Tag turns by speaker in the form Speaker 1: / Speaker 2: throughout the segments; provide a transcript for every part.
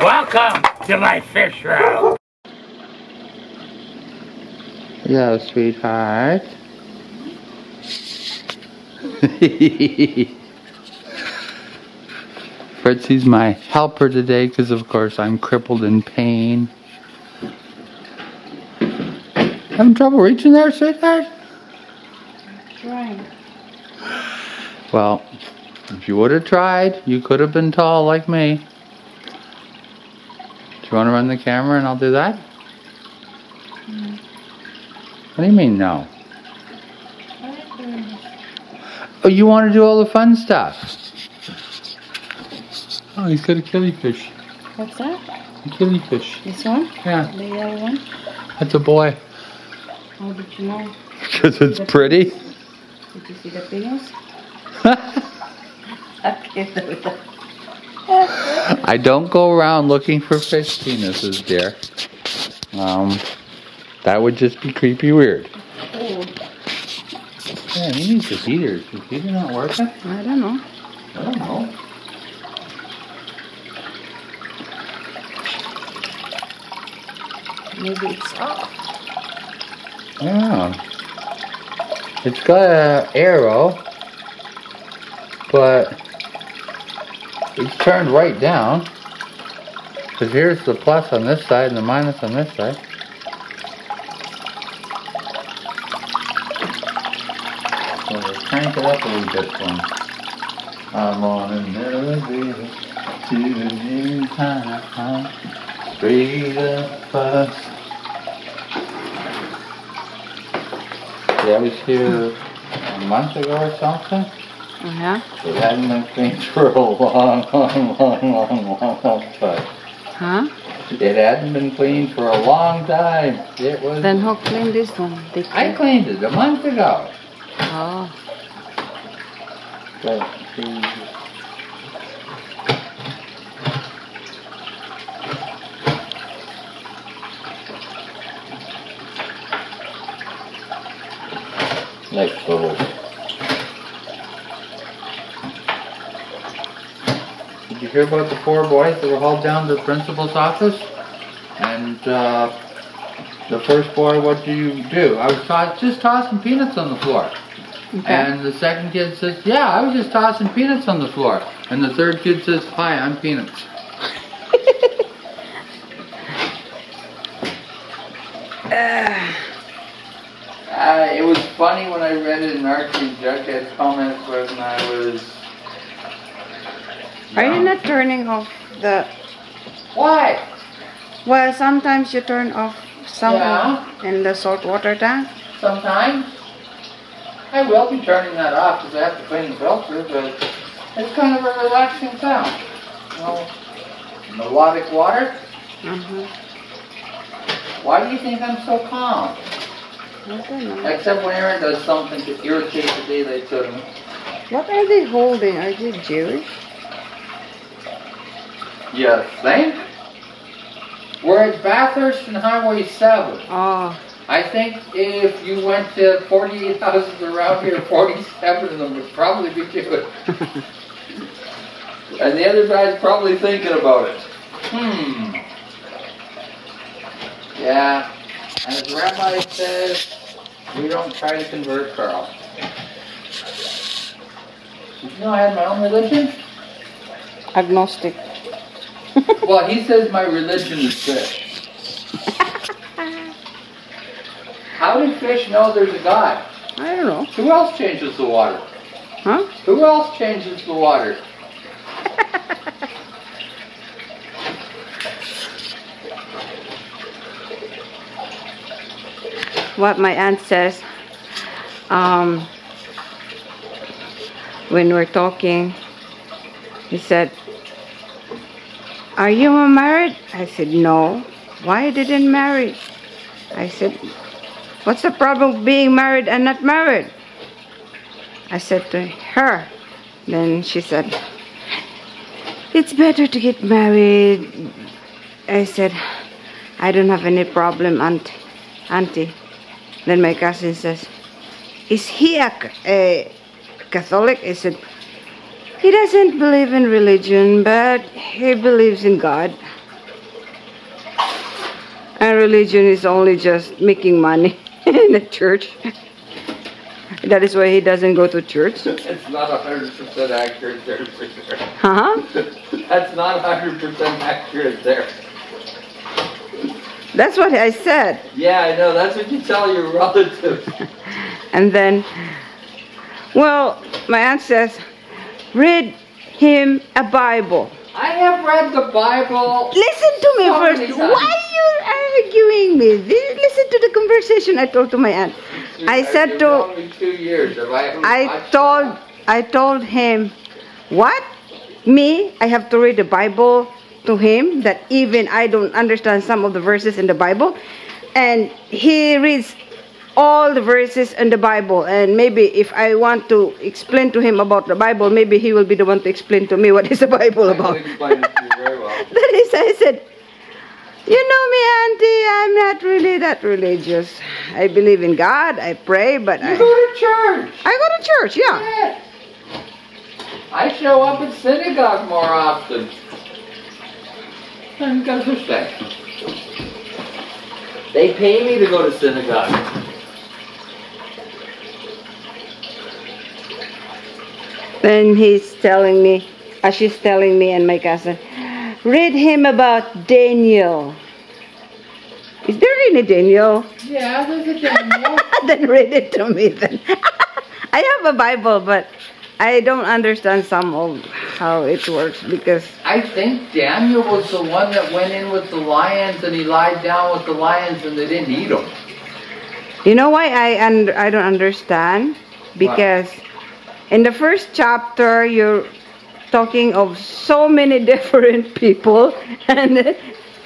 Speaker 1: Welcome to my fish room.
Speaker 2: Hello, sweetheart. Fritzie's my helper today because, of course, I'm crippled in pain. Having trouble reaching there, sweetheart?
Speaker 3: Trying.
Speaker 2: Well, if you would have tried, you could have been tall like me. Do you want to run the camera and I'll do that? What do you mean, no? Oh, you want to do all the fun stuff? Oh, he's got a killifish.
Speaker 3: What's that?
Speaker 2: A killifish.
Speaker 3: This one?
Speaker 2: Yeah,
Speaker 3: The yellow one?
Speaker 2: that's a boy.
Speaker 3: Oh, How did you know?
Speaker 2: Because it's pretty.
Speaker 3: Did you see the penis? Okay, so
Speaker 2: I don't go around looking for fish penises, dear. Um, that would just be creepy weird. Yeah, he needs his heater. Is the heater not working?
Speaker 3: I don't know.
Speaker 2: I don't know.
Speaker 3: Maybe it's off.
Speaker 2: Yeah. It's got an arrow, but it's turned right down. Because here's the plus on this side and the minus on this side. So we'll crank it up a little bit for. I'm on an elevator to a new town. Straight up bus. Yeah, I was here a month ago or something.
Speaker 3: Yeah?
Speaker 2: It hadn't been cleaned for a long, long, long, long, long, long time.
Speaker 3: Huh?
Speaker 2: It hadn't been cleaned for a long time. It was.
Speaker 3: Then who cleaned this one? They
Speaker 2: I
Speaker 3: cleaned-
Speaker 2: it a month ago.
Speaker 3: Oh,
Speaker 2: But see, like so. Did you hear about the four boys that were hauled down to the principal's office? And uh, the first boy, what do you do? I was just tossing peanuts on the floor.
Speaker 3: okay.
Speaker 2: And the second kid says, Yeah, I was just tossing peanuts on the floor. And the third kid says, Hi, I'm Peanuts. Uh, it was funny when I read it in Archie Jughead's comments when I was.
Speaker 3: Are you not turning off the...
Speaker 2: Why?
Speaker 3: Well, sometimes you turn off some
Speaker 2: Yeah.
Speaker 3: in the salt water tank.
Speaker 2: Sometimes. I will be turning that off because I have to clean the filter, but it's kind of a relaxing sound. You know, melodic water.
Speaker 3: Uh-huh.
Speaker 2: Why do you think I'm so calm?
Speaker 3: I don't know.
Speaker 2: Except when Aaron does something to irritate the daylights out of me.
Speaker 3: What are they holding? Are they Jewish?
Speaker 2: You think? We're at Bathurst and Highway 7.
Speaker 3: Oh,
Speaker 2: I think if you went to 48 houses around here, 47 of them would probably be Jewish. and the other guy's probably thinking about it. Hmm. Yeah. And as Rabbi says, we don't try to convert Carl. Did you know I had my own religion?
Speaker 3: agnostic.
Speaker 2: Well, he says my religion is fish. How do fish know there's a God?
Speaker 3: I don't know.
Speaker 2: Who else changes the water?
Speaker 3: Huh?
Speaker 2: Who else changes the water?
Speaker 3: what my aunt says um, when we're talking he said are you married? I said no. Why didn't marry? I said what's the problem with being married and not married? I said to her. Then she said it's better to get married. I said i don't have any problem aunt auntie. Then my cousin says, Is he a, a Catholic? I said, He doesn't believe in religion, but he believes in God. And religion is only just making money in the church. That is why he doesn't go to church.
Speaker 2: It's not hundred percent accurate there, sister.
Speaker 3: Huh?
Speaker 2: That's not hundred percent accurate there.
Speaker 3: That's what I said.
Speaker 2: Yeah, I know. That's what you tell your relatives.
Speaker 3: And then, well, my aunt says, read him a Bible.
Speaker 2: I have read the Bible.
Speaker 3: Listen to me
Speaker 2: So
Speaker 3: first. Why are you arguing me? Listen to the conversation I told to my aunt. I said to,
Speaker 2: two years. I
Speaker 3: I told,
Speaker 2: that?
Speaker 3: I told him, what? Me? I have to read the Bible to him that even I don't understand some of the verses in the Bible, and he reads all the verses in the Bible. And maybe if I want to explain to him about the Bible, maybe he will be the one to explain to me what is the Bible about.
Speaker 2: can explain it to you very well.
Speaker 3: That is, I said, you know me, Auntie, I'm not really that religious. I believe in God, I pray, but
Speaker 2: You
Speaker 3: I,
Speaker 2: go to church.
Speaker 3: I go to church, yeah.
Speaker 2: Yeah. I show up at synagogue more often. And guess who's that? They pay me to go to synagogue.
Speaker 3: Then he's telling me, uh, she's telling me and my cousin, read him about Daniel. Is there any Daniel?
Speaker 2: Yeah, there's a Daniel.
Speaker 3: then read it to me then. I have a Bible, but I don't understand some of how it works because
Speaker 2: I think Daniel was the one that went in with the lions and he lied down with the lions and they didn't eat him.
Speaker 3: you know why I and I don't understand because in the first chapter you're talking of so many different people and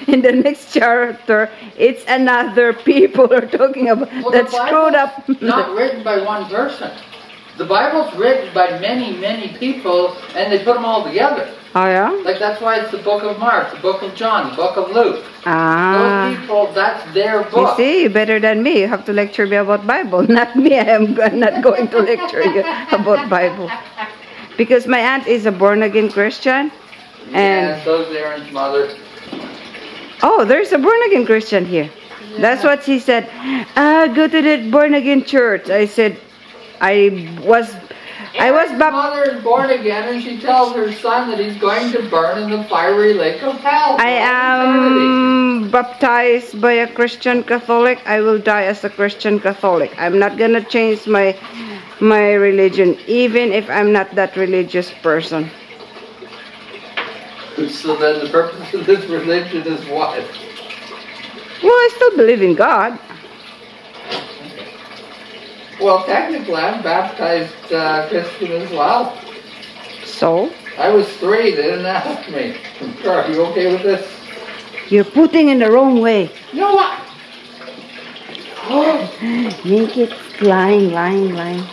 Speaker 3: in the next chapter it's another people are talking about
Speaker 2: Well,
Speaker 3: that screwed up
Speaker 2: not written by one person. The Bible's written by many, many people and they put them all together.
Speaker 3: Oh yeah
Speaker 2: Like that's why it's the book of Mark, the book of John, the book of Luke.
Speaker 3: ah
Speaker 2: Those people, that's their
Speaker 3: You
Speaker 2: book.
Speaker 3: see, you're better than me. You have to lecture me about Bible. Not me. I am not going to lecture you about Bible. Because my aunt is a born again Christian. And
Speaker 2: yeah, so's Aaron's mother.
Speaker 3: oh, there's a born again Christian here. That's what she said. Ah, go to the born again church. I said, I was, I was
Speaker 2: mother is born again and she tells her son that he's going to burn in the fiery lake of hell.
Speaker 3: I
Speaker 2: eternity.
Speaker 3: am baptized by a Christian Catholic. I will die as a Christian Catholic. I'm not gonna change my my religion, even if I'm not that religious person.
Speaker 2: So then the purpose of this religion is what?
Speaker 3: Well, I still believe in God.
Speaker 2: Well, technically, I'm baptized uh, Christian as well.
Speaker 3: So
Speaker 2: I was three. They didn't ask me. Are you okay with this?
Speaker 3: you're putting in the wrong way.
Speaker 2: You know what?
Speaker 3: Make it line, line, line.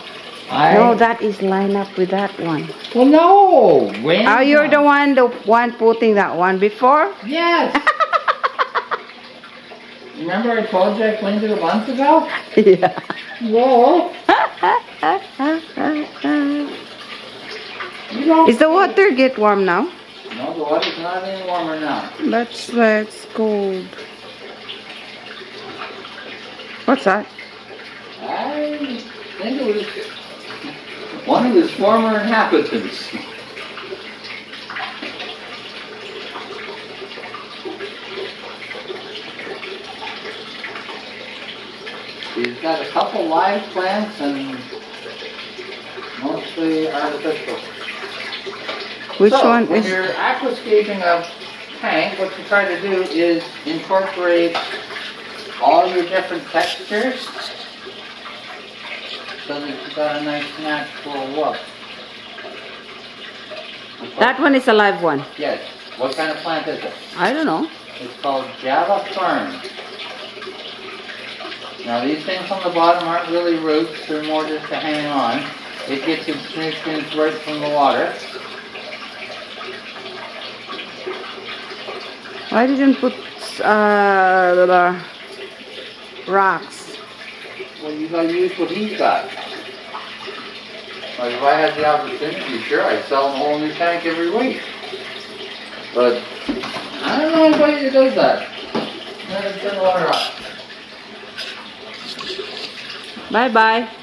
Speaker 2: I,
Speaker 3: No, that is line up with that one.
Speaker 2: Well, no. When?
Speaker 3: Oh, you're the one, the one putting that one before.
Speaker 2: Yes. Remember I told you I cleaned it a month ago?
Speaker 3: yeah. Is the water get warm now?
Speaker 2: No, the water's not any warmer now.
Speaker 3: That's that's cold. What's that?
Speaker 2: I think it was one of his former inhabitants. He's got a couple live plants and mostly artificial.
Speaker 3: Which
Speaker 2: so,
Speaker 3: one
Speaker 2: when
Speaker 3: is?
Speaker 2: you're aquascaping a tank, what you try to do is incorporate all your different textures so that you've got a nice natural look.
Speaker 3: That one is a live one.
Speaker 2: Yes. What kind of plant is it?
Speaker 3: I don't know.
Speaker 2: It's called Java fern. Now these things on the bottom aren't really roots, they're more just to hang on. It gets its nutrients right from the water.
Speaker 3: Why didn't put uh, the rocks?
Speaker 2: Well, you gotta use what he's got. Like if I had the opportunity, sure, I'd sell him a whole new tank every week. But I don't know anybody that does that. Turn the water off.
Speaker 3: Bye-bye.